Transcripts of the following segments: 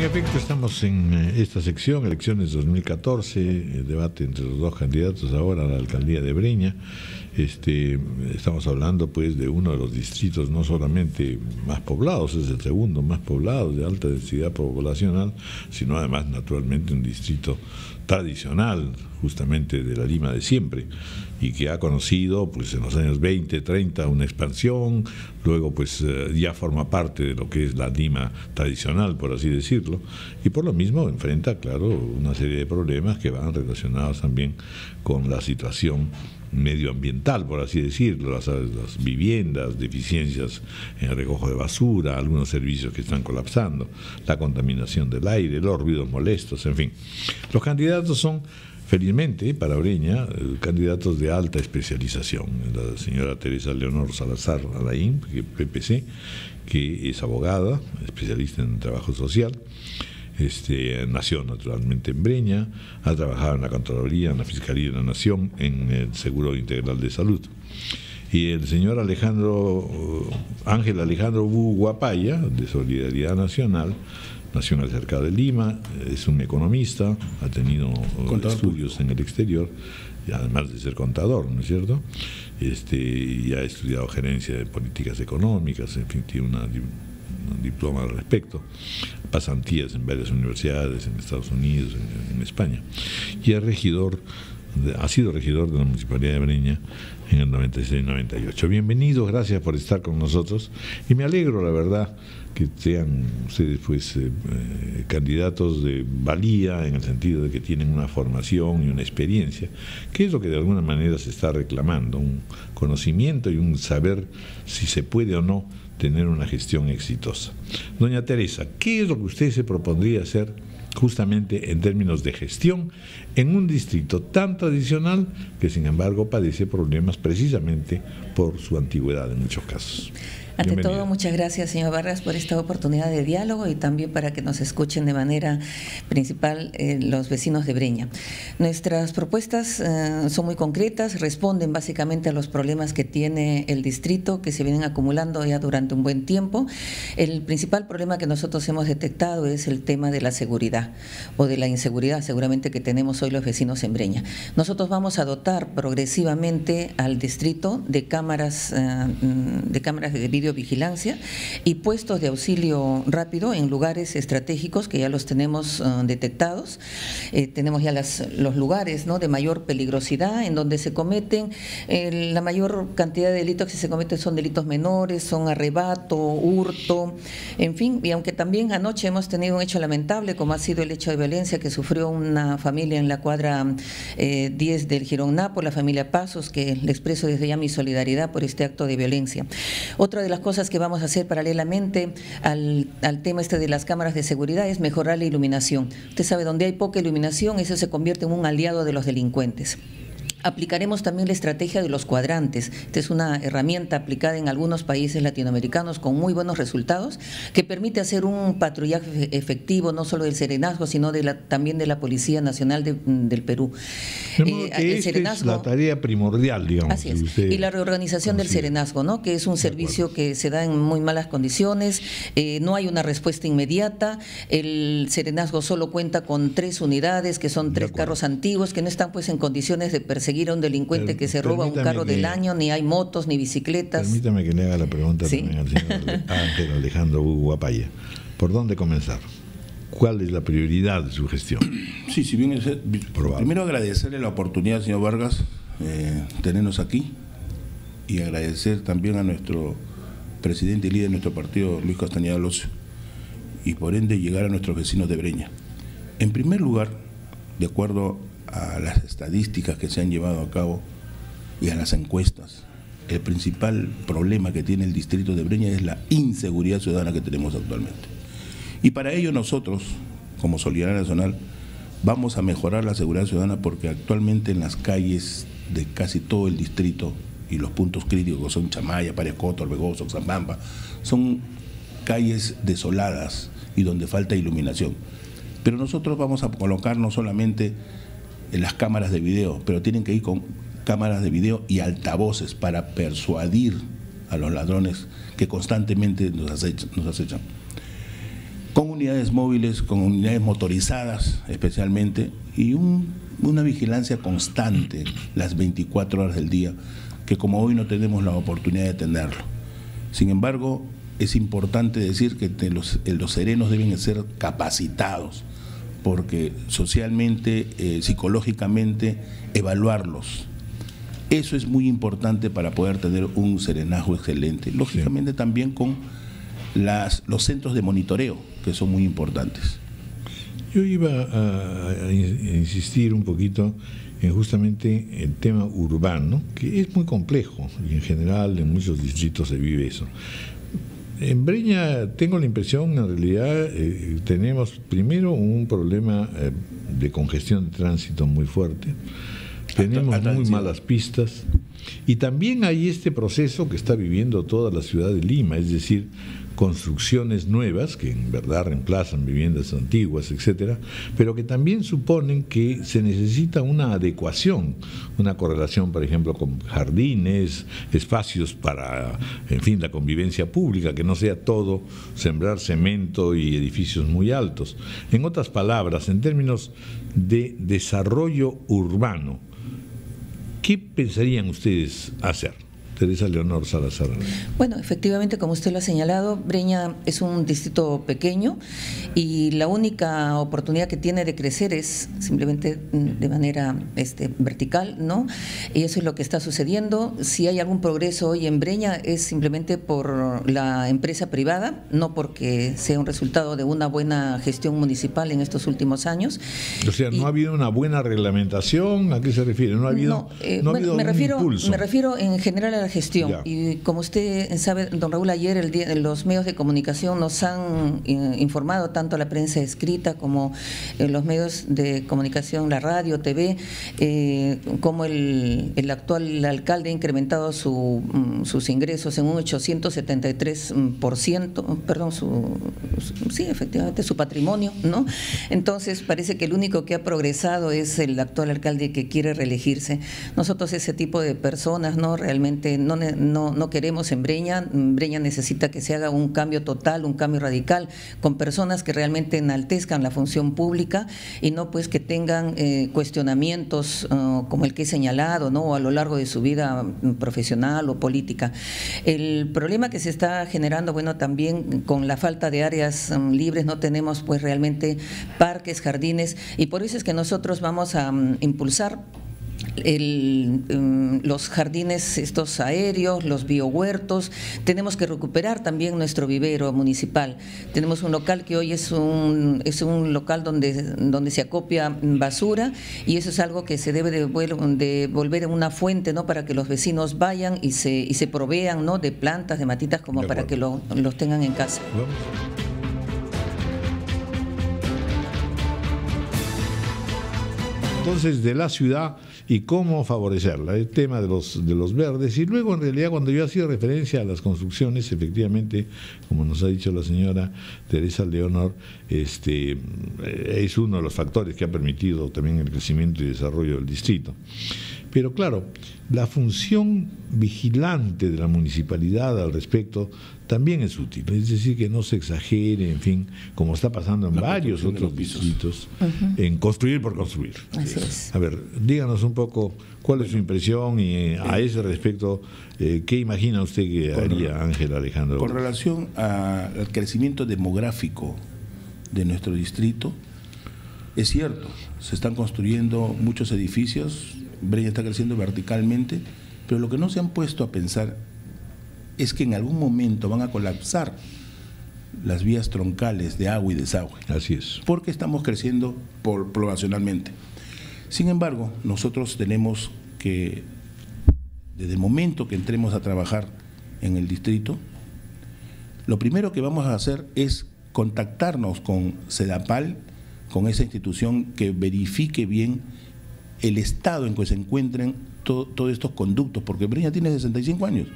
En efecto, estamos en eh, esta sección, elecciones 2014, el debate entre los dos candidatos ahora a la alcaldía de Breña. Este, estamos hablando pues de uno de los distritos no solamente más poblados, es el segundo más poblado de alta densidad poblacional, sino además naturalmente un distrito tradicional justamente de la Lima de siempre y que ha conocido pues en los años 20, 30 una expansión, luego pues eh, ya forma parte de lo que es la Lima tradicional, por así decirlo, y por lo mismo enfrenta, claro, una serie de problemas que van relacionados también con la situación medioambiental, por así decirlo, las, las, viviendas, deficiencias en el recojo de basura, algunos servicios que están colapsando, la contaminación del aire, los ruidos molestos, en fin. Los candidatos son felizmente para Breña, eh, candidatos de alta especialización. La señora Teresa Leonor Salazar Alain, PPC, que es abogada, especialista en trabajo social. Este, nació naturalmente en Breña, ha trabajado en la Contraloría, en la Fiscalía de la Nación, en el Seguro Integral de Salud. Y el señor Alejandro, Ángel Alejandro Guapaya, de Solidaridad Nacional, nació cerca de Lima, es un economista, ha tenido estudios en el exterior, y además de ser contador, ¿no es cierto? Este, y ha estudiado gerencia de políticas económicas, en fin, tiene diploma al respecto, pasantías en varias universidades en Estados Unidos, en, España, y es regidor, ha sido regidor de la Municipalidad de Breña en el 96-98. Bienvenidos, gracias por estar con nosotros y me alegro, la verdad, que sean ustedes pues eh, eh, candidatos de valía en el sentido de que tienen una formación y una experiencia, que es lo que de alguna manera se está reclamando, un conocimiento y un saber si se puede o no tener una gestión exitosa. Doña Teresa, ¿qué es lo que usted se propondría hacer justamente en términos de gestión en un distrito tan tradicional que sin embargo padece problemas precisamente por su antigüedad en muchos casos? Ante todo, muchas gracias, señor Vargas, por esta oportunidad de diálogo y también para que nos escuchen de manera principal eh, los vecinos de Breña. Nuestras propuestas eh, son muy concretas, responden básicamente a los problemas que tiene el distrito, que se vienen acumulando ya durante un buen tiempo. El principal problema que nosotros hemos detectado es el tema de la seguridad o de la inseguridad, seguramente que tenemos hoy los vecinos en Breña. Nosotros vamos a dotar progresivamente al distrito de cámaras, eh, de cámaras de video vigilancia y puestos de auxilio rápido en lugares estratégicos que ya los tenemos uh, detectados. Eh, tenemos ya los lugares de mayor peligrosidad en donde se cometen eh, la mayor cantidad de delitos que se cometen son delitos menores, son arrebato, hurto, en fin, y aunque también anoche hemos tenido un hecho lamentable como ha sido el hecho de violencia que sufrió una familia en la cuadra 10 eh, del Girón Napo, la familia Pasos, que le expreso desde ya mi solidaridad por este acto de violencia. Otra de las cosas que vamos a hacer paralelamente al, al, tema este de las cámaras de seguridad es mejorar la iluminación. Usted sabe, donde hay poca iluminación, eso se convierte en un aliado de los delincuentes. Aplicaremos también la estrategia de los cuadrantes. Esta es una herramienta aplicada en algunos países latinoamericanos con muy buenos resultados que permite hacer un patrullaje efectivo no solo del Serenazgo, sino de la, también de la Policía Nacional de, del Perú. Eh, el Serenazgo, es la tarea primordial, digamos. Así es. y la reorganización del Serenazgo, ¿no? que es un servicio que se da en muy malas condiciones, eh, no hay una respuesta inmediata, el Serenazgo solo cuenta con tres unidades, que son tres carros antiguos, que no están pues en condiciones de perseguir seguir a un delincuente que se roba un carro del año, ni hay motos, ni bicicletas. Permítame que le haga la pregunta también al señor Ángel Alejandro Guapaya. ¿Por dónde comenzar? ¿Cuál es la prioridad de su gestión? Sí, si bien es, primero agradecerle la oportunidad, señor Vargas, eh, tenernos aquí y agradecer también a nuestro presidente y líder de nuestro partido, Luis Castañeda Locio, y por ende llegar a nuestros vecinos de Breña. En primer lugar, de acuerdo a las estadísticas que se han llevado a cabo y a las encuestas, el principal problema que tiene el distrito de Breña es la inseguridad ciudadana que tenemos actualmente. Y para ello nosotros, como Solidaridad Nacional, vamos a mejorar la seguridad ciudadana porque actualmente en las calles de casi todo el distrito y los puntos críticos son Chamaya, Parecoto, Orbegoso, Zambamba, son calles desoladas y donde falta iluminación. Pero nosotros vamos a colocar no solamente en las cámaras de video, pero tienen que ir con cámaras de video y altavoces para persuadir a los ladrones que constantemente nos acechan. Con unidades móviles, con unidades motorizadas especialmente, y una vigilancia constante las 24 horas del día, que como hoy no tenemos la oportunidad de tenerlo. Sin embargo, es importante decir que los, los serenos deben ser capacitados, porque socialmente, eh, psicológicamente, evaluarlos. Eso es muy importante para poder tener un serenazgo excelente. Lógicamente también con las, los centros de monitoreo, que son muy importantes. Yo iba a, insistir un poquito en justamente el tema urbano, que es muy complejo y en general en muchos distritos se vive eso. En Breña tengo la impresión, en realidad eh, tenemos primero un problema eh, de congestión de tránsito muy fuerte, tenemos muy malas pistas y también hay este proceso que está viviendo toda la ciudad de Lima, es decir, construcciones nuevas que en verdad reemplazan viviendas antiguas, etcétera, pero que también suponen que se necesita una adecuación, una correlación, por ejemplo, con jardines, espacios para, en fin, la convivencia pública, que no sea todo sembrar cemento y edificios muy altos. En otras palabras, en términos de desarrollo urbano, ¿qué pensarían ustedes hacer? Teresa Leonor Salazar. Bueno, efectivamente, como usted lo ha señalado, Breña es un distrito pequeño y la única oportunidad que tiene de crecer es simplemente de manera este, vertical, ¿no? Y eso es lo que está sucediendo. Si hay algún progreso hoy en Breña es simplemente por la empresa privada, no porque sea un resultado de una buena gestión municipal en estos últimos años. O sea, no ha habido una buena reglamentación, ¿a qué se refiere? No ha habido, eh, me, refiero, me refiero en general a la gestión. Y como usted sabe, don Raúl, ayer el día, los medios de comunicación nos han eh, informado, tanto la prensa escrita como eh, los medios de comunicación, la radio, TV, eh, como el, el, actual alcalde ha incrementado su, mm, sus ingresos en un 873%, perdón, su, sí, efectivamente, su patrimonio, ¿no? Entonces parece que el único que ha progresado es el actual alcalde que quiere reelegirse. Nosotros ese tipo de personas, ¿no? Realmente no, no, no queremos en Breña. Breña necesita que se haga un cambio total, un cambio radical, con personas que realmente enaltezcan la función pública y no pues que tengan eh, cuestionamientos uh, como el que he señalado, ¿no? a lo largo de su vida profesional o política. El problema que se está generando, bueno, también con la falta de áreas um, libres, no tenemos pues realmente parques, jardines, y por eso es que nosotros vamos a impulsar el, em, los jardines estos aéreos, los biohuertos, tenemos que recuperar también nuestro vivero municipal. Tenemos un local que hoy es un, es un local donde, donde se acopia basura y eso es algo que se debe de, de volver en una fuente ¿no? para que los vecinos vayan y se, y se provean ¿no? de plantas, de matitas como para que los tengan en casa. Entonces, de la ciudad y cómo favorecerla, el tema de los, de los verdes. Y luego, en realidad, cuando yo hacía referencia a las construcciones, efectivamente, como nos ha dicho la señora Teresa Leonor, este, es uno de los factores que ha permitido también el crecimiento y desarrollo del distrito. Pero claro, la función vigilante de la municipalidad al respecto también es útil. Es decir, que no se exagere, en fin, como está pasando en varios otros distritos, en construir por construir. A ver, díganos un poco cuál es su impresión y eh, a ese respecto, eh, ¿qué imagina usted que haría Ángel Alejandro? Con relación al crecimiento demográfico de nuestro distrito, es cierto, se están construyendo muchos edificios, Breña está creciendo verticalmente, pero lo que no se han puesto a pensar es que en algún momento van a colapsar las vías troncales de agua y desagüe. Así es. Porque estamos creciendo por, poblacionalmente. Sin embargo, nosotros tenemos que, desde el momento que entremos a trabajar en el distrito, lo primero que vamos a hacer es contactarnos con CEDAPAL, con esa institución que verifique bien el estado en que se encuentren todos estos conductos, porque Breña tiene 65 años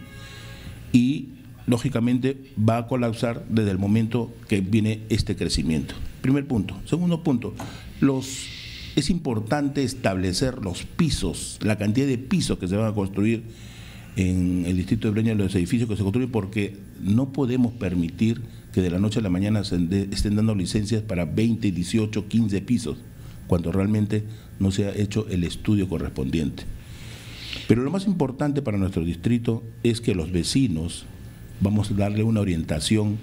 y lógicamente va a colapsar desde el momento que viene este crecimiento. Primer punto. Segundo punto, los, es importante establecer los pisos, la cantidad de pisos que se van a construir en el distrito de Breña, los edificios que se construyen, porque no podemos permitir que de la noche a la mañana estén dando licencias para 20, 18, 15 pisos, cuando realmente no se ha hecho el estudio correspondiente. Pero lo más importante para nuestro distrito es que los vecinos vamos a darle una orientación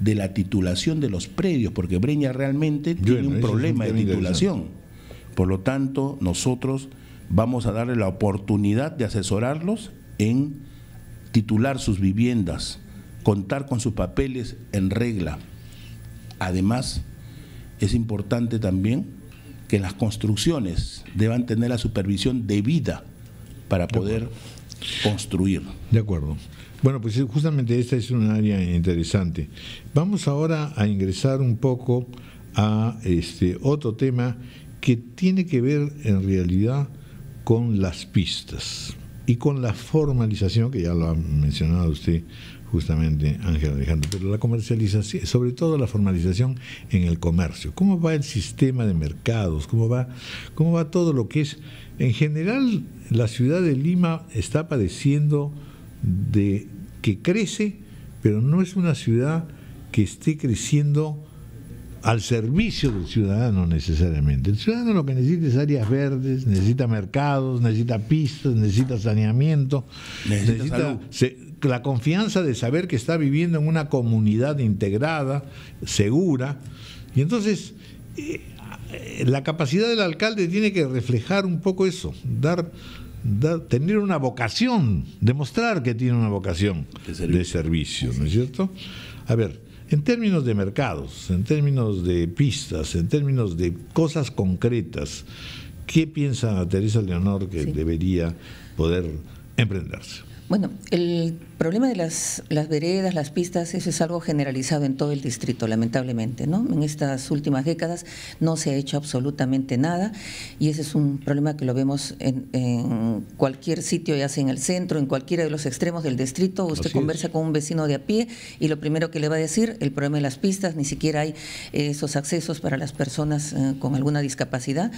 de la titulación de los predios, porque Breña realmente tiene un problema de titulación. Por lo tanto, nosotros vamos a darle la oportunidad de asesorarlos en titular sus viviendas, contar con sus papeles en regla. Además, es importante también que las construcciones deban tener la supervisión debida para poder construir. De acuerdo. Bueno, pues justamente esta es un área interesante. Vamos ahora a ingresar un poco a este otro tema que tiene que ver en realidad con las pistas y con la formalización, que ya lo ha mencionado usted justamente, Ángel Alejandro, pero la comercialización, sobre todo la formalización en el comercio. ¿Cómo va el sistema de mercados? ¿Cómo va, cómo va todo lo que es? En general, la ciudad de Lima está padeciendo de que crece, pero no es una ciudad que esté creciendo al servicio del ciudadano necesariamente. El ciudadano lo que necesita es áreas verdes, necesita mercados, necesita pistas, necesita saneamiento, necesita, la confianza de saber que está viviendo en una comunidad integrada, segura. Y entonces eh, la capacidad del alcalde tiene que reflejar un poco eso, dar tener una vocación, demostrar que tiene una vocación de servicio, ¿no es cierto? A ver, en términos de mercados, en términos de pistas, en términos de cosas concretas, ¿qué piensa Teresa Leonor que debería poder emprenderse? Bueno, el problema de las, las veredas, las pistas, eso es algo generalizado en todo el distrito, lamentablemente. ¿no? En estas últimas décadas no se ha hecho absolutamente nada y ese es un problema que lo vemos en, cualquier sitio, ya sea en el centro, en cualquiera de los extremos del distrito. Usted conversa con un vecino de a pie y lo primero que le va a decir, el problema de las pistas, ni siquiera hay esos accesos para las personas eh, con alguna discapacidad.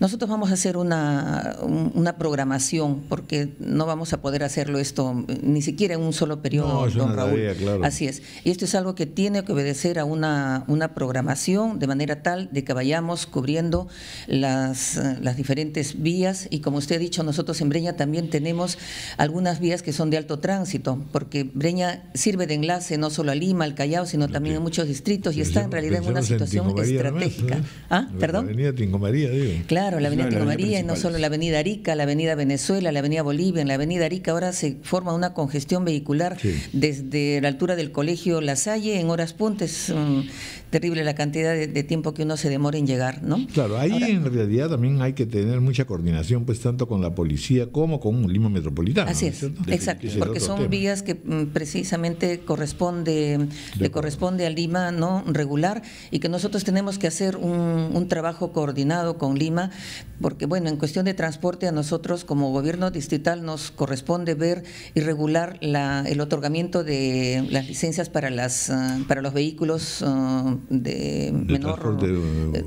Nosotros vamos a hacer una, una programación porque no vamos a poder hacerlo esto ni siquiera en un solo periodo, don Raúl. Así es. Y esto es algo que tiene que obedecer a una, una programación de manera tal de que vayamos cubriendo las, las diferentes vías y como usted ha dicho, nosotros en Breña también tenemos algunas vías que son de alto tránsito, porque Breña sirve de enlace no solo a Lima, al Callao, sino también a muchos distritos y está en realidad en una situación estratégica. ¿eh? ¿Ah? ¿Perdón? La avenida Tingo María, digo. Claro, la avenida Tingo María y no solo la avenida Arica, la avenida Venezuela, la avenida Bolivia, en la avenida Arica ahora se forma una congestión vehicular desde la altura del colegio La Salle en horas puntas. Mm, terrible la cantidad de, tiempo que uno se demora en llegar, ¿no? Claro, ahí en realidad también hay que tener mucha coordinación, pues tanto con la policía como con Lima Metropolitano. Así es, exacto, porque son vías que mm, precisamente corresponde, le corresponde a Lima, ¿no? Regular, y que nosotros tenemos que hacer un, un trabajo coordinado con Lima, porque bueno, en cuestión de transporte a nosotros como gobierno distrital nos corresponde ver y regular la, el otorgamiento de las licencias para las ah, para los vehículos ah, de, menor transporte,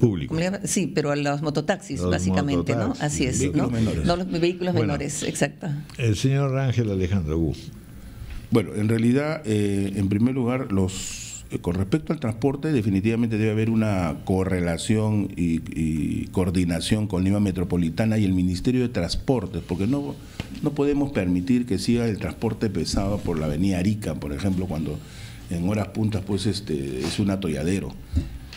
público. Sí, pero a los mototaxis básicamente, ¿no? Así es, ¿no? No los vehículos menores, exacto. El señor Ángel Alejandro Bueno, en realidad, eh, en primer lugar, los eh, con respecto al transporte, definitivamente debe haber una correlación y, coordinación con Lima Metropolitana y el Ministerio de Transportes, porque no, no podemos permitir que siga el transporte pesado por la avenida Arica, por ejemplo, cuando en horas puntas pues este es un atolladero.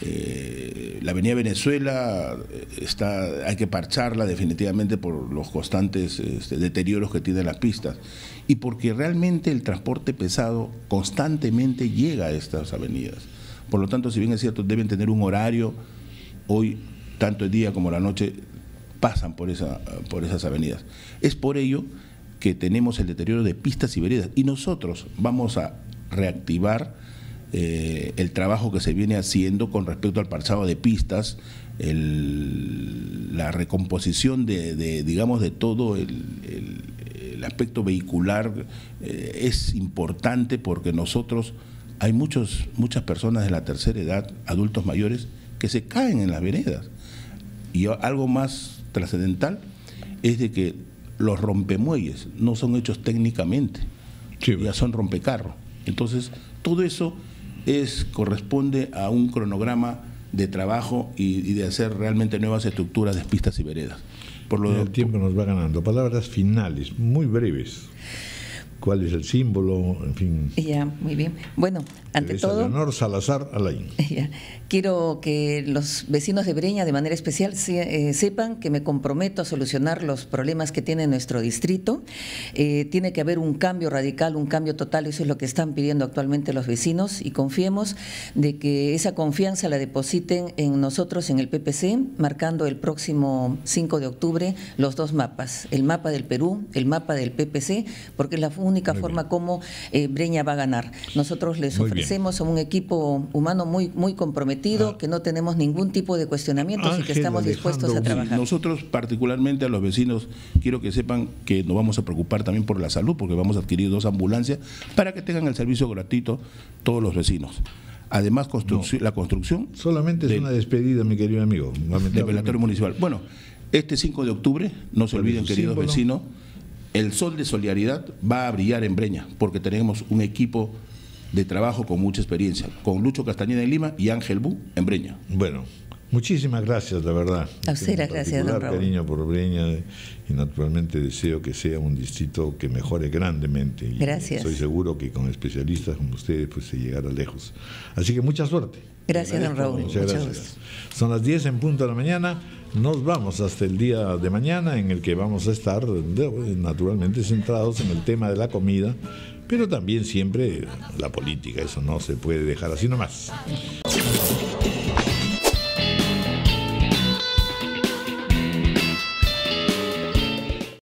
Eh, la avenida Venezuela eh, está, hay que parcharla definitivamente por los constantes este, deterioros que tienen las pistas y porque realmente el transporte pesado constantemente llega a estas avenidas. Por lo tanto, si bien es cierto, deben tener un horario, hoy, tanto el día como la noche, pasan por, esa, por esas avenidas. Es por ello que tenemos el deterioro de pistas y veredas y nosotros vamos a reactivar eh, el trabajo que se viene haciendo con respecto al parchado de pistas, la recomposición de, digamos, de todo el, aspecto vehicular eh, es importante porque nosotros, hay muchos, muchas personas de la tercera edad, adultos mayores, que se caen en las veredas. Y algo más trascendental es de que los rompemuelles no son hechos técnicamente, ya son rompecarros. Entonces, todo eso es, corresponde a un cronograma de trabajo y, de hacer realmente nuevas estructuras de pistas y veredas. Por lo el tiempo nos va ganando. Palabras finales, muy breves cuál es el símbolo, en fin. Ya, muy bien. Bueno, ante todo. Leonor Salazar Alain. Quiero que los vecinos de Breña, de manera especial, eh, sepan que me comprometo a solucionar los problemas que tiene nuestro distrito. Eh, tiene que haber un cambio radical, un cambio total, eso es lo que están pidiendo actualmente los vecinos y confiemos de que esa confianza la depositen en nosotros, en el PPC, marcando el próximo 5 de octubre los dos mapas, el mapa del Perú, el mapa del PPC, porque es la única forma como eh, Breña va a ganar. Nosotros les ofrecemos a un equipo humano muy, muy comprometido, ah. que no tenemos ningún tipo de cuestionamientos y que estamos dispuestos a trabajar. Nosotros, particularmente a los vecinos, quiero que sepan que nos vamos a preocupar también por la salud, porque vamos a adquirir dos ambulancias para que tengan el servicio gratuito todos los vecinos. Además, la construcción... Solamente es una despedida, mi querido amigo. Del municipal. Bueno, este 5 de octubre, no se olviden, queridos vecinos, el sol de solidaridad va a brillar en Breña, porque tenemos un equipo de trabajo con mucha experiencia, con Lucho Castañeda en Lima y Ángel Bu en Breña. Bueno, muchísimas gracias, la verdad. A usted gracias, don Raúl. cariño por Breña y naturalmente deseo que sea un distrito que mejore grandemente. Y gracias. Estoy seguro que con especialistas como ustedes pues se llegará lejos. Así que mucha suerte. Gracias, don Raúl. Muchas gracias. Son las 10 en punto de la mañana. Nos vamos hasta el día de mañana en el que vamos a estar naturalmente centrados en el tema de la comida, pero también siempre la política. Eso no se puede dejar así nomás.